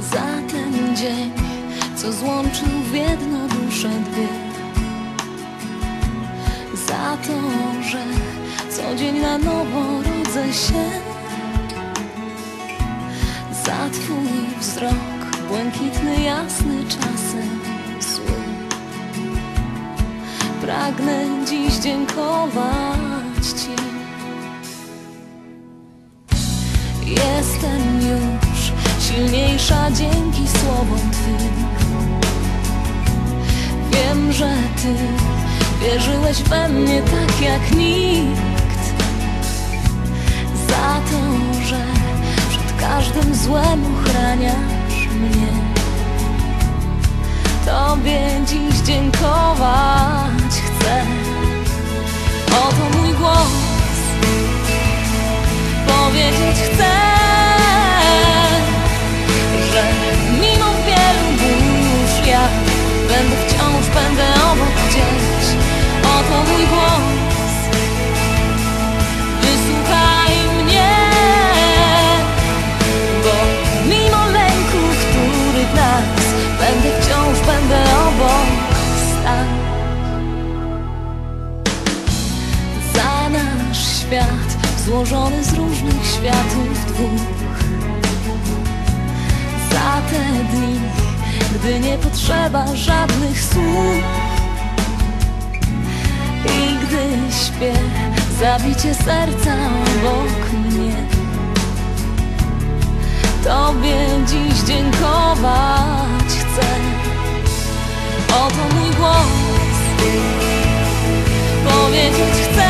za ten dzień, co złączył w jedno dusze dwie. Za to, że co dzień na nowo rodzę się. Za twój wzrok, błękitny, jasny, czasem zły. Pragnę dziś dziękować Ci. Jestem dzięki słowom Twym. Wiem, że Ty wierzyłeś we mnie tak jak nikt. Za to, że przed każdym złem ochraniasz mnie. Tobie dziś dziękować złożony z różnych światów dwóch. Za te dni, gdy nie potrzeba żadnych słów i gdy śpię, zabicie serca obok mnie. Tobie dziś dziękować chcę. Oto mój głos, powiedzieć chcę.